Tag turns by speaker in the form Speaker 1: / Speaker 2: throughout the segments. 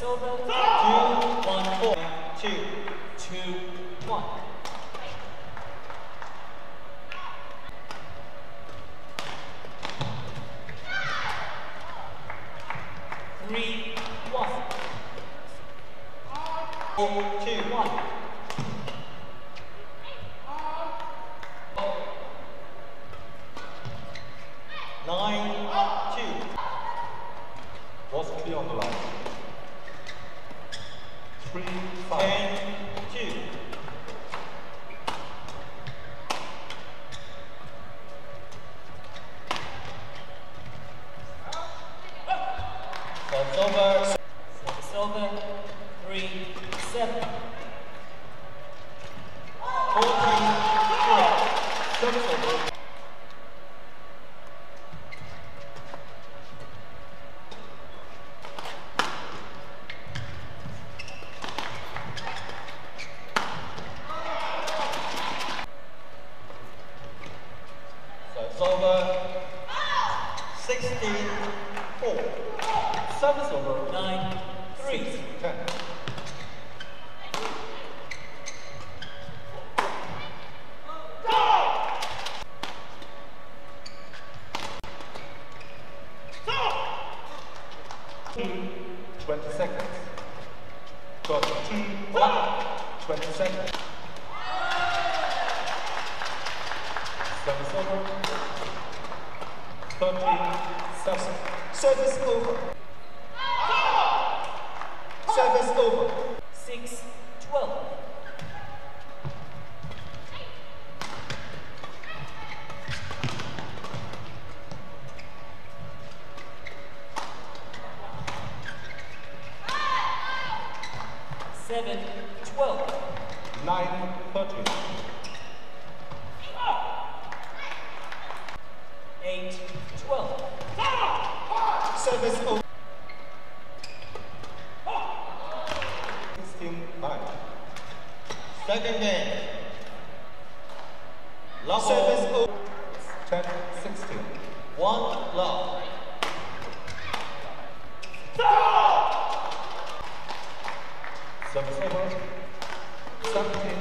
Speaker 1: Silva, Three, one. Four, two, one.
Speaker 2: 30 seconds. Got T, 20 seconds. Service over. 30 seconds. Service over. Service over.
Speaker 1: Stop! Stop! Stop!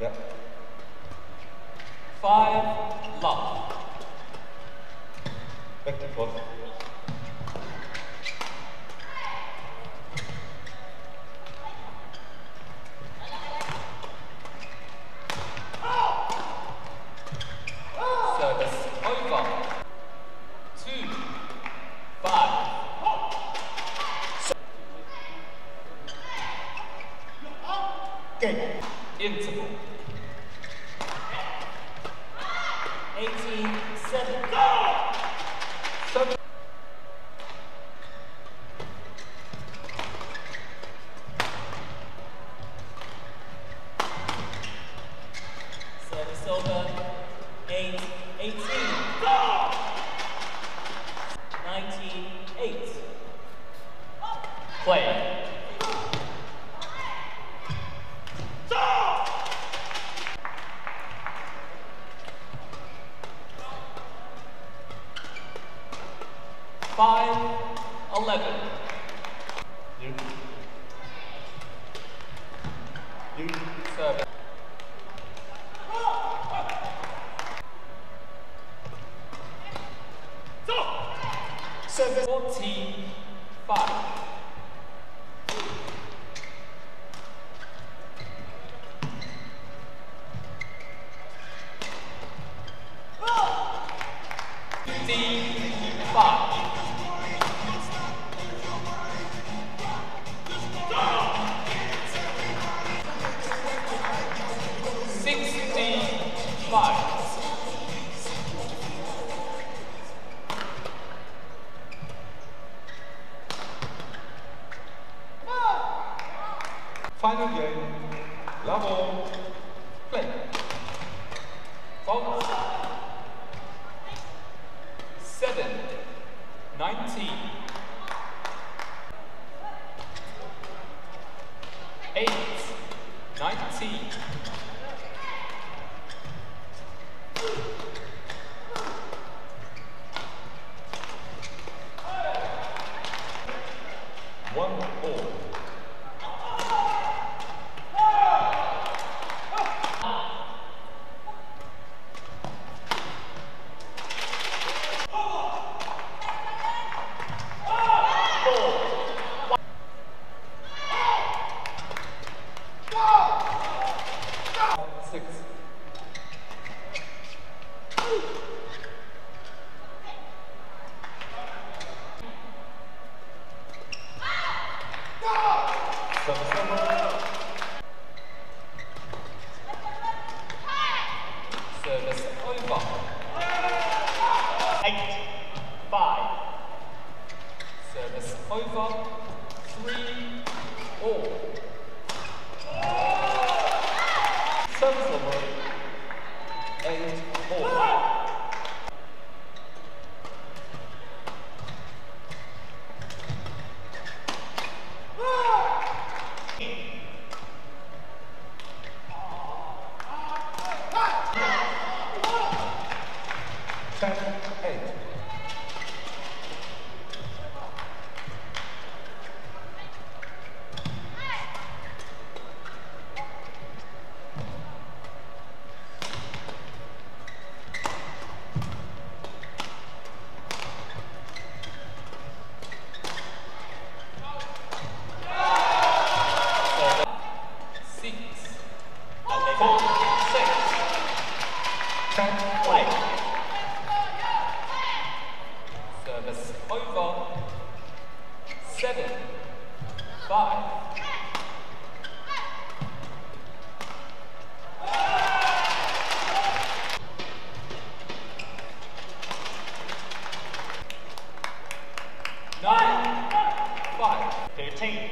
Speaker 2: Yep.
Speaker 1: Five, love.
Speaker 2: Back to
Speaker 1: front. 11.
Speaker 2: You. You. Seven.
Speaker 1: Seven. 14. Five. Fifteen. Five. 翻一
Speaker 2: 点然后对。
Speaker 1: 走 Seven,
Speaker 3: five. Nine, five.
Speaker 4: 13.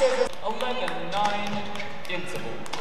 Speaker 3: Nine, ten. Eleven, nine, interval.